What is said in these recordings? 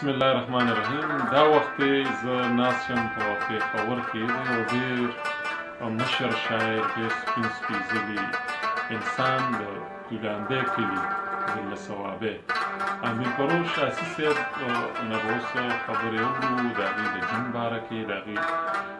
بسم الله الرحمن الرحیم دا وخت زه ناست یم په پېښور کې د یو ډېر مشر شاعر ډېر سپین سپېځلي انسان د ګیلاندی کلي ضلع صوابۍ امیر پروش اسي صاحب نه به اوس خبرې اورو د هغې د ژوند باره کې د هغې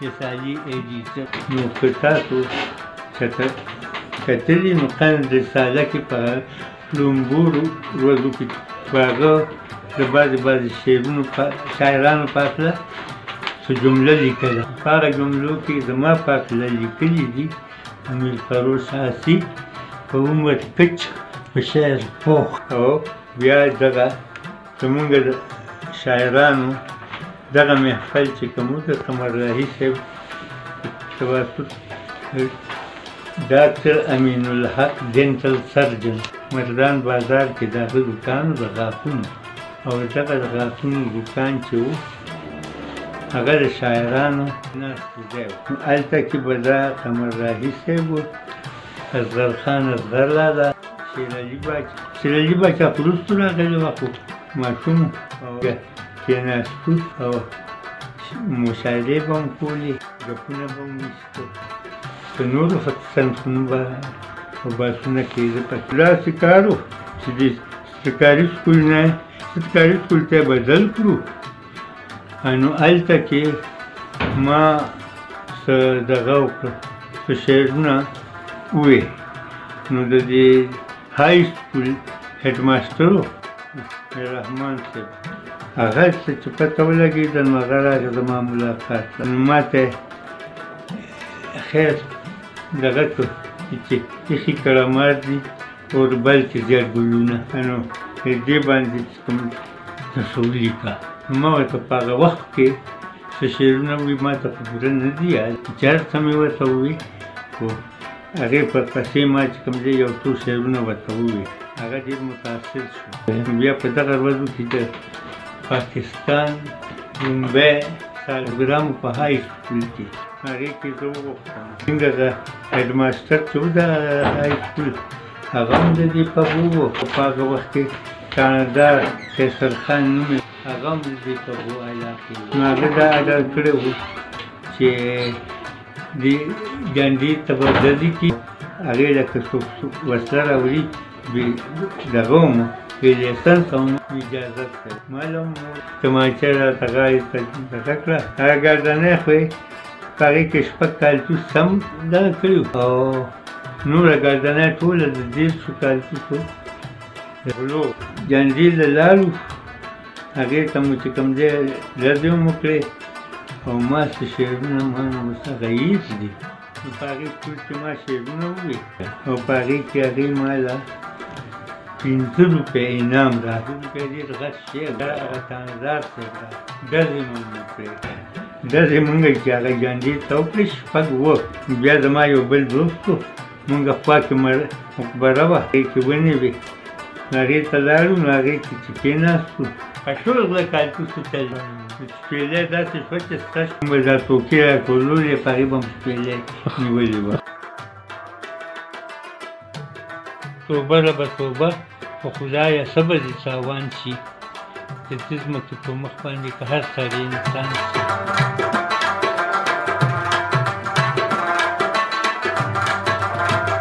مثالي ایډي څه نو که تاسو چټک کتلي نو قند رساله کې په لومبورو ورځو کې په هغه د بعضې بعضې شعرونو په شاعرانو په هکله څه جمله لیکله په هغه جملو کې زما په هکله لیکلي دي امیر فروش آسی په عمر کچ په شعر پوخ او بیا دغه زمونږ د شاعرانو دغه محفل چې کوم د قمر راهي صاحب تواسط ډاکټر امین الحق ډینټل سرجن مردان بازار کې د هغه دوکان د غاښونو او دغه د غاښونو دوکان چې و هغه د شاعرانو ناست ځای و هلته کې به دا قمر راهي صاحب اصغر خان اصغر لالا شیر علي باچا شیر علي باچا خو وروسته راغلی وه خو ماشوم او بیا کېناستو او مشاعرې به مو کولې ګپونه به مو ویستل په نورو صنفونو به بحثونه کېده په داسې کار و چې د سرکاري سکول نه سرکاري سکول ته یې بدل کړو نو هلته کې ما څه دغه وکړه څه شعرونه ووې نو د دې های سکول هډ ماسټر و رحمان صاحب هغه څه چې پته ولګېده نو هغه راغی زما ملاقات ته نو ما ته خیر دغه کړو چې ایښي کرامات دي اور بل چې زیړ ګلونه نو دې باندې چې کوم تصویر لیکه ما ورته په هغه وخت کې څه شعرونه وي ما ته په پوره نه دي یاد چې هر څه مې ورته ووي خو هغې پر پسې ما چې کوم دی یو څو شعرونه ورته ووي هغه ډېر متاثر شو بیا په دغه ورځو کې د پاکستان لومبی سالګرام په های سکول کې هغې کې زه وغوښتم څنګه د هیډماسټر چې و د های سکول هغه هم د دې په غو و خو په هغه وخت کې کاناډا قیصر خان نوم هغه هم د دې په غو علاقې نو هغه دا اډر کړی و چې دې ډنډې ته به ډزې کړي هغې له که څوک وسله راوړي بې دغه هم بې لایسنس هم اجازه کوي معلوم تماچه راته غاړې ته دغه کړه هغه ګردنۍ خو یې هغې کې شپږ کالتوس هم دغه کړي او نوره ګردنه ټوله د دېرشو کالتوسو د غلو جنډې له لارو هغې ته مو چې کوم دی ډزې هم وکړې او ما چې شعرونه ما نو اوس هغه هېڅ دي نو په هغې ټول کې ما شعرونه ووې او په هغې کې هغې ما له پنځه روپۍ انعام راکړ روپۍ ډېر غټ شعر هغه تاندار صاحب ډزې مو وکړې داسې مونږ چې هغه ژوندې ته وکړې شپږ و بیا زما یو بل دوست و مونږ خوا کې مقبره وه چې ونې وې نو هغې ته لاړو نو هغې کې چې کېناستو په شل غله کال وروسته ته شپېلی داسې شوه چې ستا به دا ټوکې راټولولې په هغې به هم شپېلی نیولې وه توبه ربه توبه په خدایه څه به دې تاوان شي د دې ځمکې په مخ باندې که هر سړی انسان شي